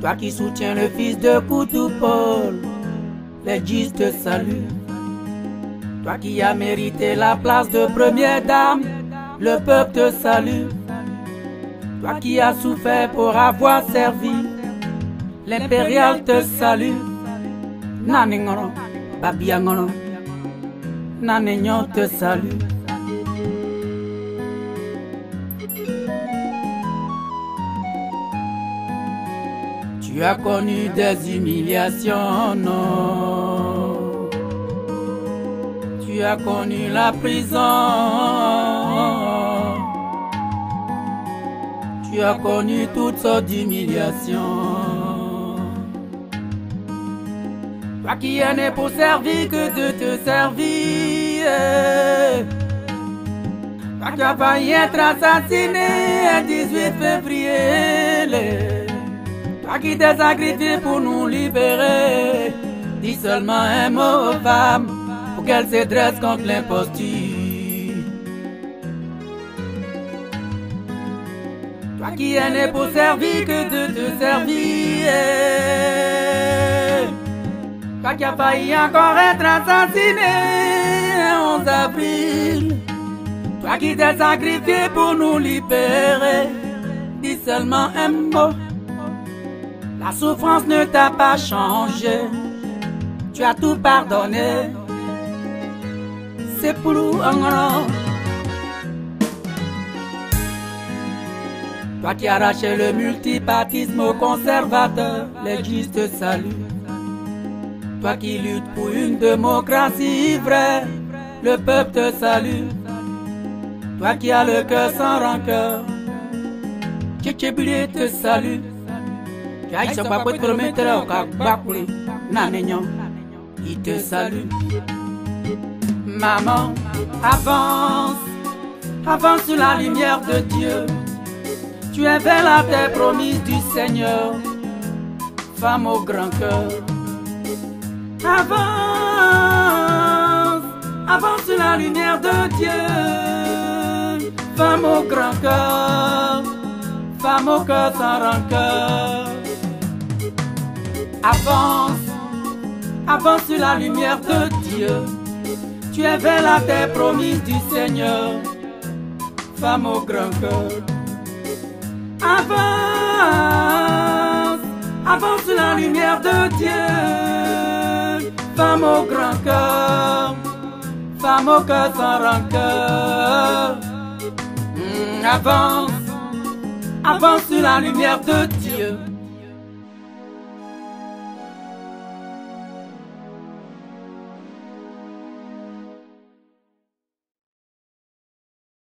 Toi qui soutiens le fils de Paul, les Gis te saluent. Toi qui as mérité la place de première dame, le peuple te salue. Toi qui as souffert pour avoir servi, l'impérial te salue. Naningoro, Babiangoro, Nanignon te salue. Tu as connu des humiliations, non. Tu as connu la prison. Tu as connu toutes sortes d'humiliations. Toi qui es pour servir que de te servir. Toi qui as failli être assassiné le 18 février. Toi qui t'es sacrifié pour nous libérer, dis seulement un mot aux femmes pour qu'elles se dressent contre l'imposture. Toi qui es né pour servir que de te servir. Toi qui as failli encore être assassiné le 11 avril. Toi qui t'es sacrifié pour nous libérer, dis seulement un mot. La souffrance ne t'a pas changé. Tu as tout pardonné. C'est pour nous Toi qui arrachais le multipartisme au conservateur, l'Église te salue. Toi qui luttes pour une démocratie vraie, le peuple te salue. Toi qui as le cœur sans rancœur, Tchétchébilé te salue. Bakuli Nanignon Il te salue Maman avance. Avance sur la lumière de Dieu. Tu es belle à tes promesses du Seigneur. Femme au grand cœur. Avance. Avance sur la lumière de Dieu. Femme au grand cœur. Femme au cœur sans rancœur Avance, avance sur la lumière de Dieu. Tu es belle à tes promesses du Seigneur, femme au grand cœur. Avance, avance sur la lumière de Dieu, femme au grand cœur, femme au cœur sans rancœur. avance, avance sur la lumière de Dieu.